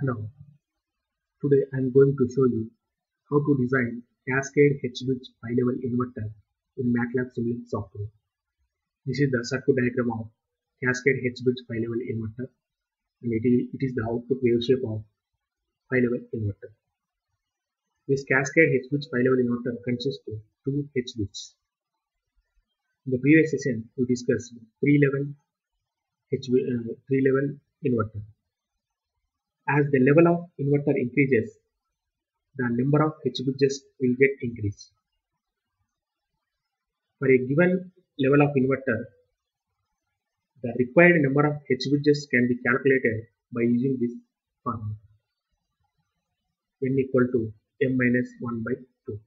Hello, today I am going to show you how to design Cascade H-bridge five-level inverter in MATLAB Simulink software. This is the circuit diagram of Cascade H-bridge five-level inverter and it is, it is the output wave shape of five-level inverter. This Cascade H-bridge five-level inverter consists of two H-bridges. In the previous session, we discussed three-level H uh, three-level inverter. As the level of inverter increases, the number of H bridges will get increased. For a given level of inverter, the required number of H bridges can be calculated by using this formula n equal to m minus 1 by 2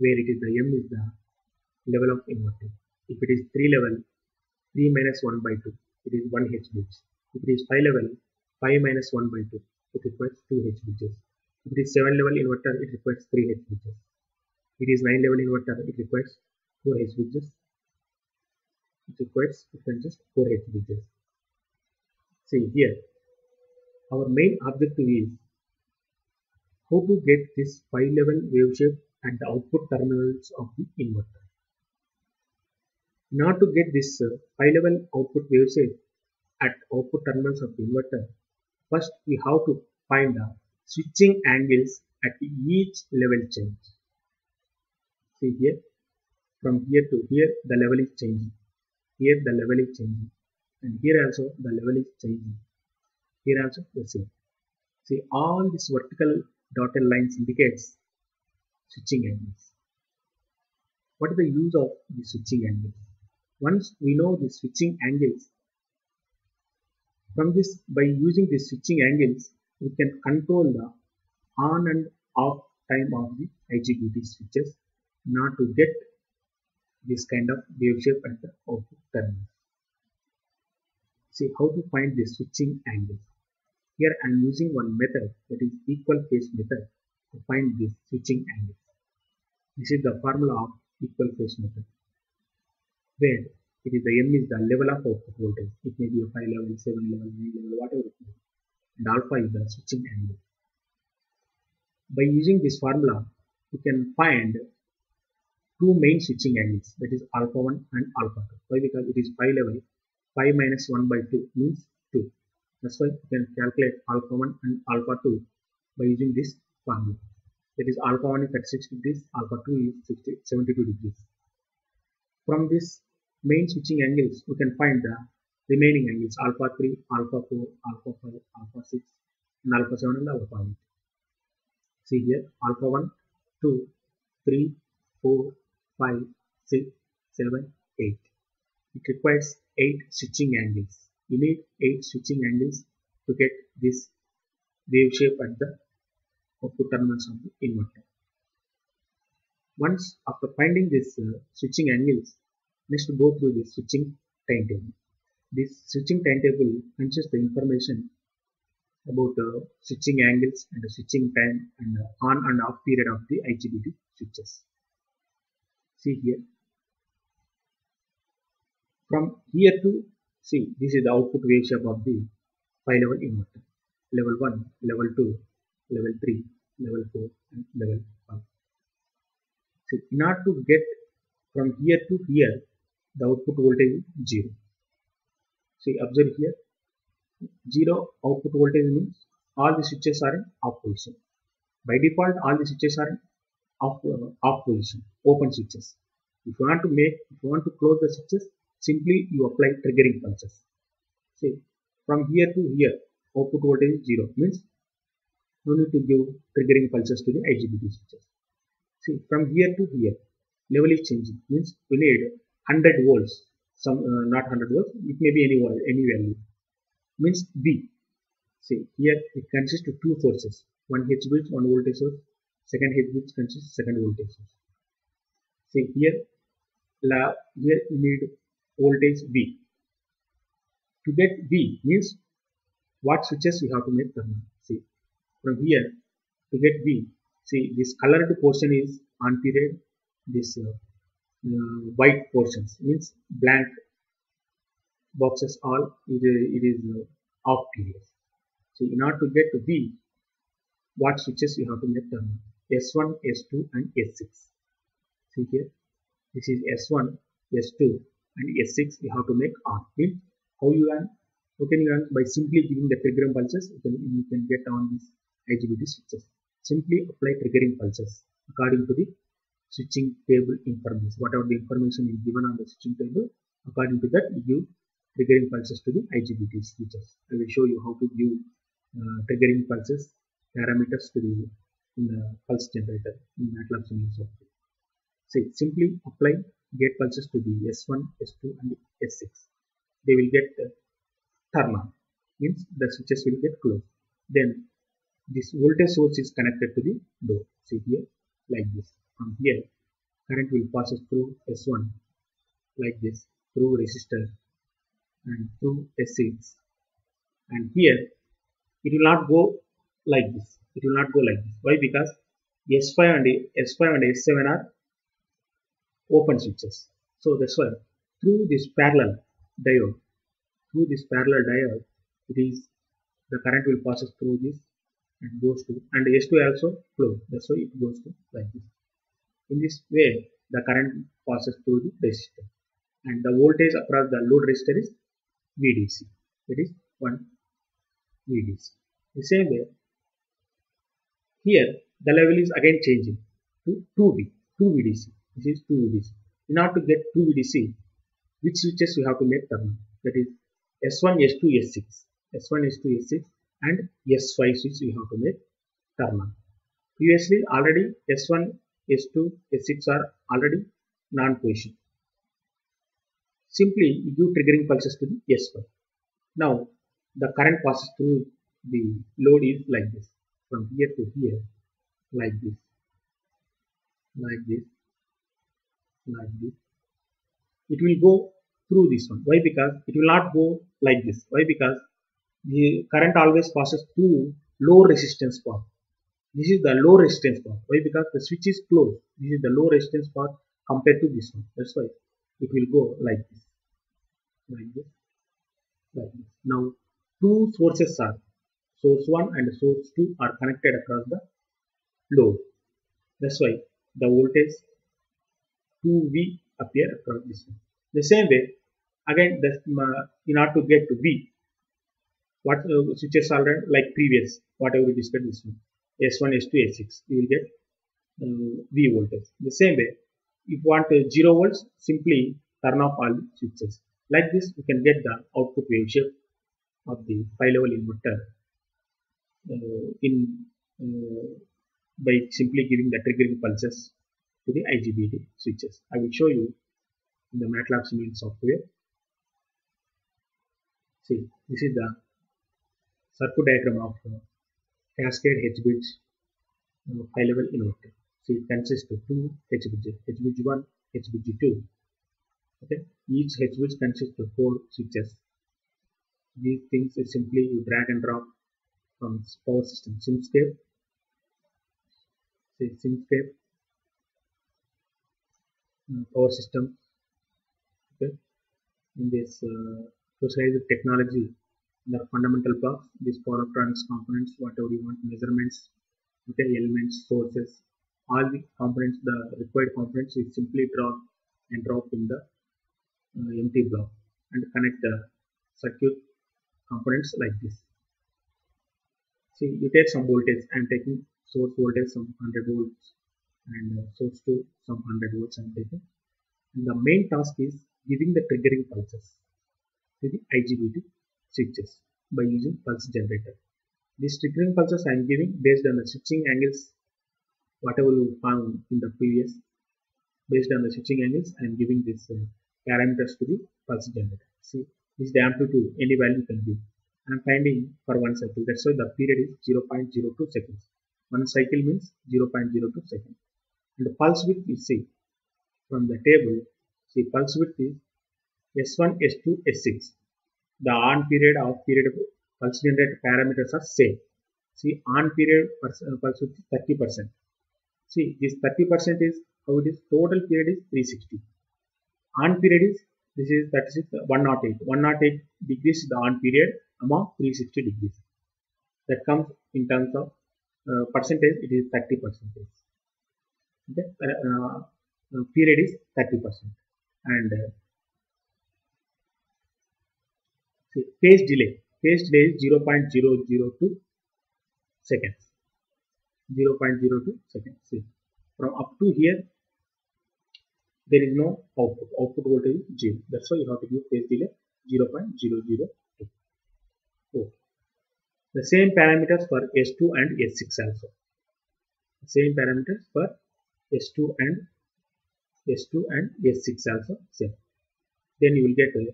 where it is the m is the level of inverter. If it is 3 level, 3 minus 1 by 2, it is 1 H bridge. If it is 5 level, 5 minus 1 by 2, it requires 2 H bridges. If it is 7 level inverter, it requires 3 H bridges. If it is 9 level inverter, it requires 4 H bridges. It requires it can just 4 H bridges. See here, our main objective is how to get this 5 level wave shape at the output terminals of the inverter. In order to get this uh, 5 level output wave shape at output terminals of the inverter, first we have to find the switching angles at each level change. See here, from here to here the level is changing. Here the level is changing. And here also the level is changing. Here also the same. See all these vertical dotted lines indicates switching angles. What is the use of the switching angles? Once we know the switching angles, from this by using the switching angles, we can control the on and off time of the IGBT switches not to get this kind of wave shape at the output terminal. See how to find the switching angles. Here I am using one method that is equal phase method to find this switching angles. This is the formula of equal phase method where it is the M is the level of output voltage. It may be a 5 level, 7 level, 9 level, whatever it may be. And alpha is the switching angle. By using this formula, you can find two main switching angles that is alpha 1 and alpha 2. Why? Because it is 5 level. 5 minus 1 by 2 means 2. That's why you can calculate alpha 1 and alpha 2 by using this formula. That is alpha 1 is at 60 degrees, alpha 2 is 60, 72 degrees. From this main switching angles, we can find the remaining angles alpha 3, alpha 4, alpha 5, alpha 6, and alpha 7 and alpha 8. See here alpha 1, 2, 3, 4, 5, 6, 7, 8. It requires 8 switching angles. You need 8 switching angles to get this wave shape at the output terminals of the inverter. Once after finding these uh, switching angles, Next, go through the switching timetable. This switching timetable contains the information about the switching angles and the switching time and the on and off period of the IGBT switches. See here. From here to see, this is the output wave shape of the 5 level inverter. Level 1, level 2, level 3, level 4, and level 5. So, in order to get from here to here, the output voltage is 0. See, observe here, 0 output voltage means all the switches are in off position. By default, all the switches are in off, uh, off position, open switches. If you want to make, if you want to close the switches, simply you apply triggering pulses. See, from here to here, output voltage is 0 means no need to give triggering pulses to the IGBT switches. See, from here to here, level is changing means we need 100 volts some uh, not 100 volts it may be any any value. Means b. See here it consists of two sources one H bridge one voltage source. Second H bridge consists second voltage source. See here la here you need voltage V. To get V means what switches you have to make on see from here to get V see this colored portion is on period this uh, uh, white portions means blank boxes all it, it is uh, off period So in order to get V, what switches you have to make terminal S1, S2 and S6. See here, this is S1, S2 and S6 you have to make on. Means how you can how can you earn by simply giving the triggering pulses you can, you can get on these IGBT switches. Simply apply triggering pulses according to the switching table information. Whatever the information is given on the switching table, according to that you give triggering pulses to the IGBT switches. I will show you how to give uh, triggering pulses parameters to the the pulse generator in MATLAB Simulink software. See, simply apply gate pulses to the S1, S2 and S6. They will get uh, turn on, means the switches will get closed. Then this voltage source is connected to the door. See here, like this. From here, current will pass through S1 like this, through resistor and through S6. And here, it will not go like this. It will not go like this. Why? Because S5 and S5 and S7 are open switches. So that's why through this parallel diode, through this parallel diode, it is the current will pass through this and goes to and S2 also flow. That's why it goes to like this. In this way, the current passes through the resistor and the voltage across the load resistor is VDC. That is 1 VDC. The same way, here the level is again changing to 2V, 2 VDC. This is 2 VDC. In order to get 2 VDC, which switches you have to make terminal? That is S1, S2, S6. S1, S2, S6 and S5 switch you have to make terminal. Previously already S1, S2, S6 are already non-position. Simply you give triggering pulses to the S5. Now the current passes through the load is like this. From here to here like this like this like this. It will go through this one. Why? Because it will not go like this. Why? Because the current always passes through low resistance path this is the low resistance path. Why? Because the switch is closed. This is the low resistance path compared to this one. That's why it will go like this. Like this. Like this. Now two sources are source 1 and source 2 are connected across the load. That's why the voltage 2V appear across this one. The same way, again, the, in order to get to V, what uh, switches are like previous, whatever we discussed this one, S1, S2, S6, you will get uh, V voltage. The same way, if you want uh, 0 volts, simply turn off all switches. Like this, you can get the output wave shape of the 5 level inverter uh, in uh, by simply giving the triggering pulses to the IGBT switches. I will show you in the MATLAB Simulink software. See, this is the circuit diagram of uh, cascade H bridge uh, 5 level inverter. So it consists of two H bridges, H bridge 1, H bridge 2. Okay, each H consists of four switches. These things is simply you drag and drop from power system SimScape. Say SimScape power system. Okay, in this uh, specialized technology, the fundamental blocks, these power electronics components, whatever you want, measurements, okay, elements, sources, all the components, the required components, is simply drop and drop in the uh, empty block and connect the circuit components like this. See, you take some voltage. I am taking source voltage some 100 volts and uh, source to some 100 volts I am taking. And the main task is giving the triggering pulses to the IGBT switches by using pulse generator. These triggering pulses I am giving based on the switching angles, whatever you found in the previous. Based on the switching angles, I am giving these uh, parameters to the pulse generator. See, this is the amplitude, any value can give. I am finding for one cycle. That's why the period is 0.02 seconds. One cycle means 0.02 seconds. And the pulse width is see from the table. See, pulse width is S1, S2, S6. The on period, off period pulse generator parameters are same. See, on period pulse width is 30%. See, this 30% is how it is. Total period is 360. On period is this is that is 108. 108 degrees the on period among 360 degrees. that comes in terms of uh, percentage it is 30 percentage okay uh, uh, period is 30 percent and uh, phase delay phase delay is 0.002 seconds. 0.02 seconds see. From up to here there is no output. Output voltage is 0 that's why you have to give phase delay 0.002 okay the same parameters for S2 and S6 also. Same parameters for S2 and S2 and S6 also same. Then you will get uh,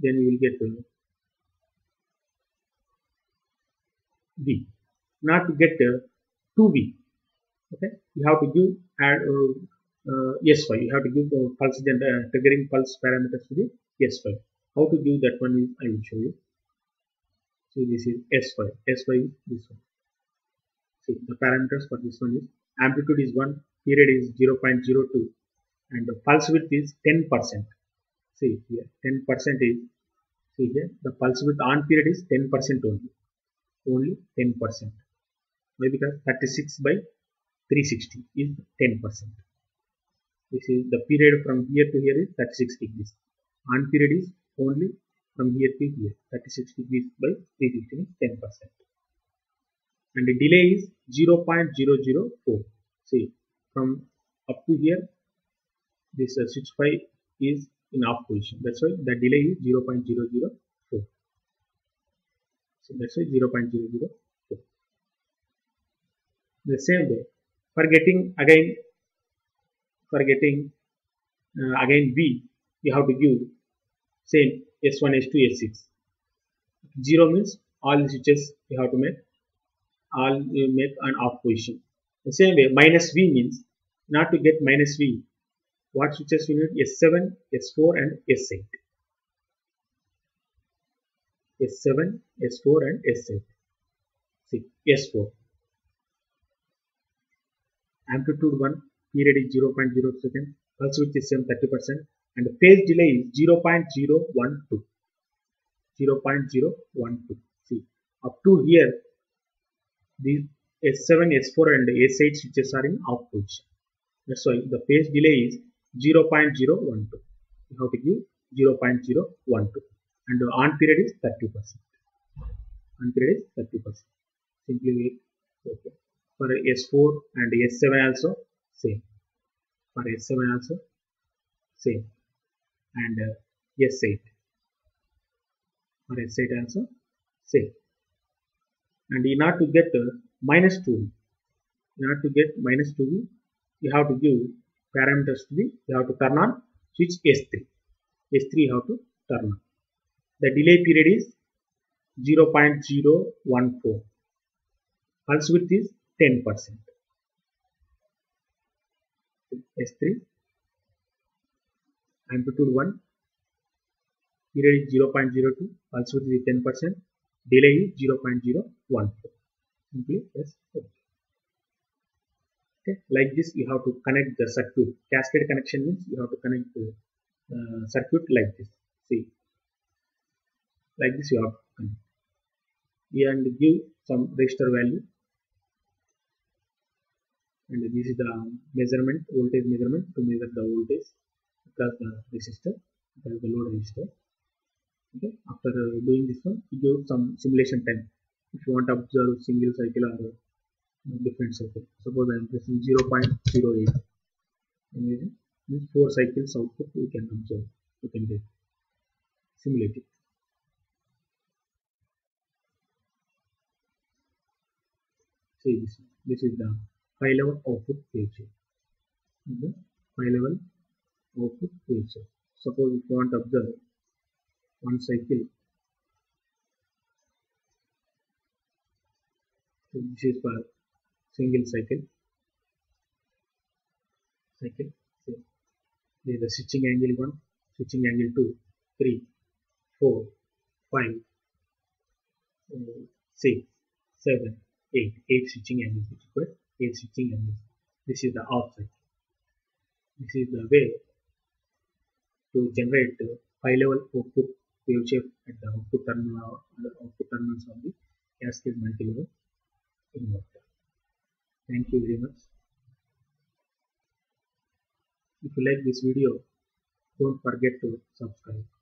then you will get uh, V. not to get uh, 2V, okay, you have to give add uh, uh, S5. You have to give the pulse uh, triggering pulse parameters to the S5. How to give that one is I will show you. so this is S5. S5 is this one. See the parameters for this one is amplitude is 1, period is 0.02 and the pulse width is 10%. See here 10% is see here the pulse width on period is 10% only. Only 10%. Why because 36 by 360 is 10%. This is the period from here to here is 36 degrees. On period is only from here to here 36 degrees by 360 is 10 percent and the delay is 0.004 see from up to here this uh, switch 5 is in off position that's why the delay is 0.004 so that's why 0.004 the same way for getting again for getting uh, again v you have to give same S1, S2, S6. 0 means all the switches you have to make all you make an off position. The same way minus V means not to get minus V. What switches we need? S7, S4 and S8. S7, S4 and S8. See, S4. Amplitude 1, period is 0.0 second, pulse width is same 30% and phase delay is 0.012 0.012 see up to here these S7 S4 and S8 switches are in off position that's why the phase delay is 0.012 you have to give? 0.012 and the on period is 30 percent. On period is 30 percent. Simply wait okay. For S4 and S7 also same. For S7 also same. And uh, S8 or S8 also same. And in order to get uh, minus 2 in order to get minus 2 you have to give parameters to the you have to turn on switch S3 S3 you have to turn on. The delay period is 0.014 pulse width is 10 percent. S3 amplitude 1 period is 0.02 pulse width is 10 percent delay is 0.014 simply yes okay. Okay? Like this you have to connect the circuit. Cascade connection means you have to connect the uh, circuit like this. See? Like this you have to connect. And give some resistor value. And this is the measurement voltage measurement to measure the voltage plus the resistor plus the load resistor. Okay? After uh, doing this one you give some simulation time. If you want to observe single cycle or different cycle suppose i am pressing 0.08 and these four cycles output you can observe you can get simulate it see this this is the five level output page. The five level output page. Suppose if you want to observe one cycle so this is for single cycle. Cycle so there is the switching angle 1 switching angle 2 3 4 5 uh, 6 7 8 8 switching angles which is 8 switching angles. This is the off cycle. This is the way to generate the five level output wave shape at the output terminal output terminals of the cascade multi-level inverter. Thank you very much. If you like this video, don't forget to subscribe.